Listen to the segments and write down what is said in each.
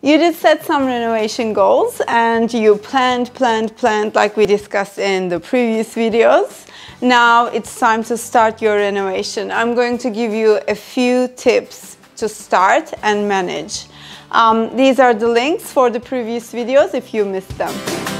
You did set some renovation goals and you planned, planned, planned like we discussed in the previous videos. Now it's time to start your renovation. I'm going to give you a few tips to start and manage. Um, these are the links for the previous videos if you missed them.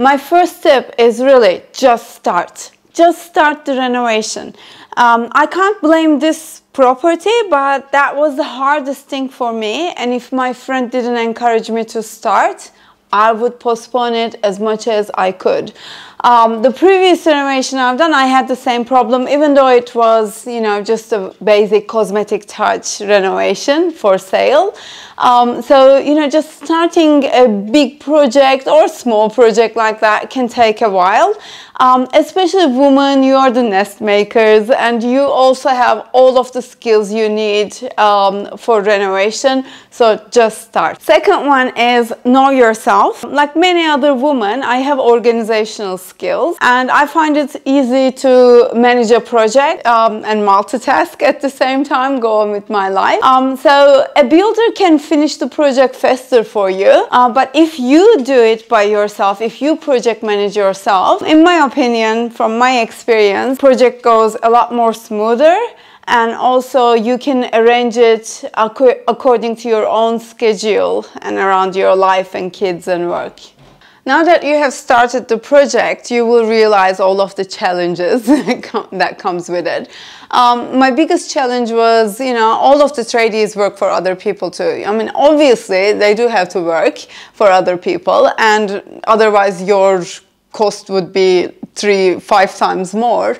My first tip is really just start. Just start the renovation. Um, I can't blame this property, but that was the hardest thing for me. And if my friend didn't encourage me to start, I would postpone it as much as I could. Um, the previous renovation I've done, I had the same problem, even though it was, you know, just a basic cosmetic touch renovation for sale. Um, so, you know, just starting a big project or small project like that can take a while. Um, especially women, you are the nest makers and you also have all of the skills you need um, for renovation. So just start. Second one is know yourself. Like many other women, I have organizational skills and I find it easy to manage a project um, and multitask at the same time, go on with my life. Um, so a builder can finish the project faster for you, uh, but if you do it by yourself, if you project manage yourself, in my opinion, from my experience, project goes a lot more smoother and also you can arrange it according to your own schedule and around your life and kids and work. Now that you have started the project, you will realize all of the challenges that comes with it. Um, my biggest challenge was, you know, all of the tradies work for other people too. I mean, obviously they do have to work for other people and otherwise your cost would be three, five times more.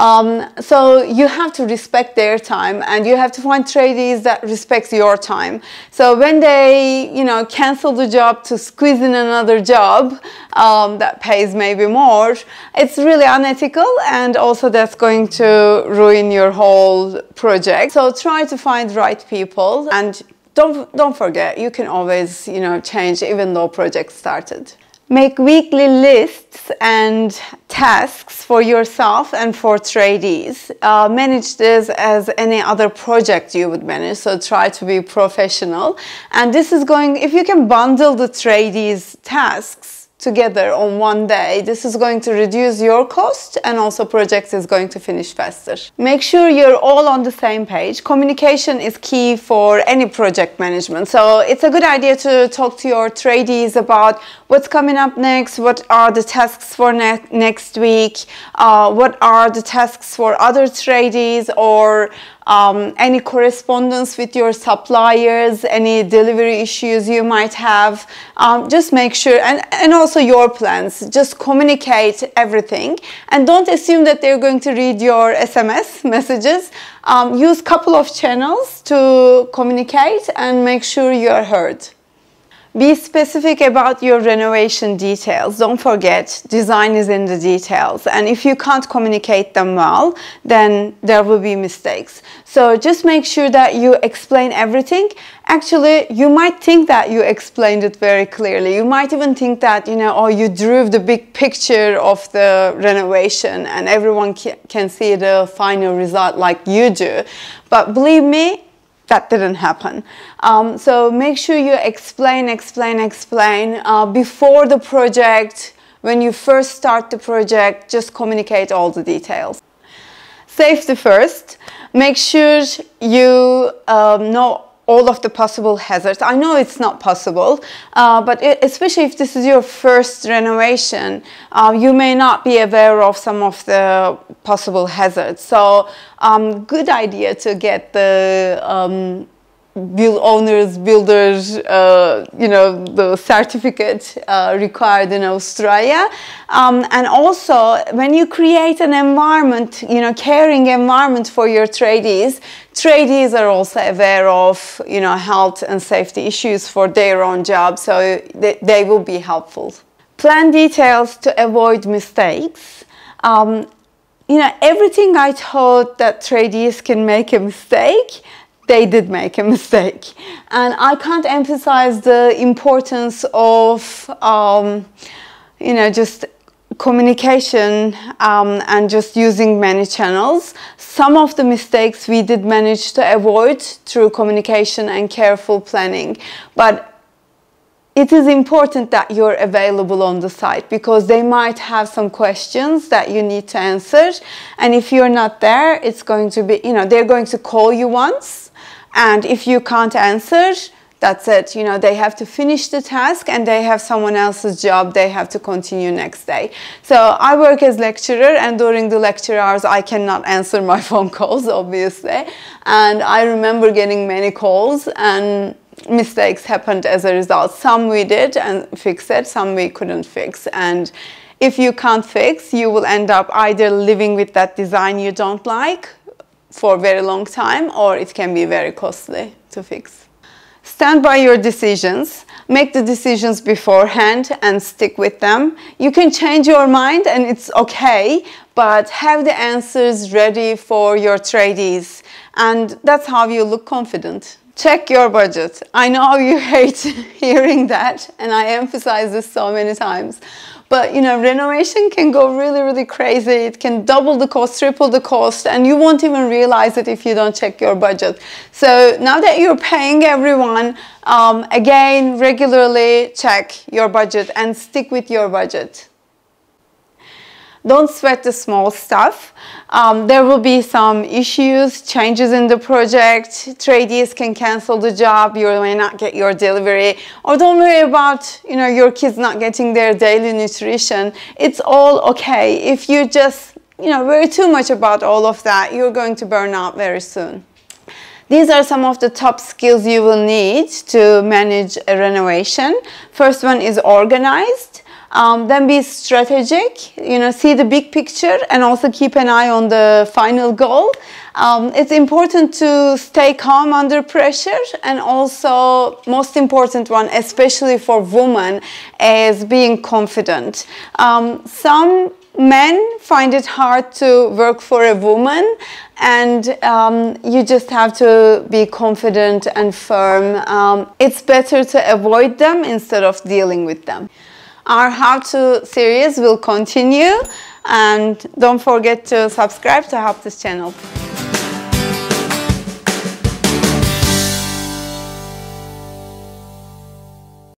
Um, so you have to respect their time and you have to find tradies that respects your time. So when they, you know, cancel the job to squeeze in another job um, that pays maybe more, it's really unethical and also that's going to ruin your whole project. So try to find right people and don't, don't forget, you can always, you know, change even though project started. Make weekly lists and tasks for yourself and for tradies. Uh, manage this as any other project you would manage, so try to be professional. And this is going, if you can bundle the tradies tasks, together on one day. This is going to reduce your cost and also project is going to finish faster. Make sure you're all on the same page. Communication is key for any project management. So it's a good idea to talk to your tradies about what's coming up next, what are the tasks for ne next week, uh, what are the tasks for other tradies or um, any correspondence with your suppliers, any delivery issues you might have. Um, just make sure, and, and also your plans, just communicate everything. And don't assume that they're going to read your SMS messages. Um, use couple of channels to communicate and make sure you are heard. Be specific about your renovation details. Don't forget, design is in the details. And if you can't communicate them well, then there will be mistakes. So just make sure that you explain everything. Actually, you might think that you explained it very clearly. You might even think that, you know, oh, you drew the big picture of the renovation and everyone can see the final result like you do. But believe me, that didn't happen. Um, so make sure you explain, explain, explain. Uh, before the project, when you first start the project, just communicate all the details. Safety first. Make sure you um, know all of the possible hazards. I know it's not possible, uh, but it, especially if this is your first renovation, uh, you may not be aware of some of the possible hazards. So um, good idea to get the um, build owners, builders, uh, you know, the certificate uh, required in Australia. Um, and also, when you create an environment, you know, caring environment for your tradies, tradies are also aware of, you know, health and safety issues for their own job, so they, they will be helpful. Plan details to avoid mistakes. Um, you know, everything I thought that tradies can make a mistake, they did make a mistake. And I can't emphasize the importance of, um, you know, just communication um, and just using many channels. Some of the mistakes we did manage to avoid through communication and careful planning. But it is important that you're available on the site because they might have some questions that you need to answer. And if you're not there, it's going to be, you know, they're going to call you once. And if you can't answer, that's it. You know, they have to finish the task and they have someone else's job they have to continue next day. So I work as lecturer and during the lecture hours I cannot answer my phone calls, obviously. And I remember getting many calls and mistakes happened as a result. Some we did and fixed it, some we couldn't fix. And if you can't fix, you will end up either living with that design you don't like for a very long time or it can be very costly to fix. Stand by your decisions. Make the decisions beforehand and stick with them. You can change your mind and it's okay, but have the answers ready for your tradies. And that's how you look confident. Check your budget. I know you hate hearing that and I emphasize this so many times. But you know, renovation can go really, really crazy. It can double the cost, triple the cost, and you won't even realize it if you don't check your budget. So now that you're paying everyone, um, again, regularly check your budget and stick with your budget. Don't sweat the small stuff. Um, there will be some issues, changes in the project, tradies can cancel the job, you may not get your delivery, or don't worry about you know, your kids not getting their daily nutrition. It's all okay. If you just you know, worry too much about all of that, you're going to burn out very soon. These are some of the top skills you will need to manage a renovation. First one is organized. Um, then be strategic, you know, see the big picture and also keep an eye on the final goal. Um, it's important to stay calm under pressure and also most important one, especially for women, is being confident. Um, some men find it hard to work for a woman and um, you just have to be confident and firm. Um, it's better to avoid them instead of dealing with them. Our how-to series will continue and don't forget to subscribe to help this channel.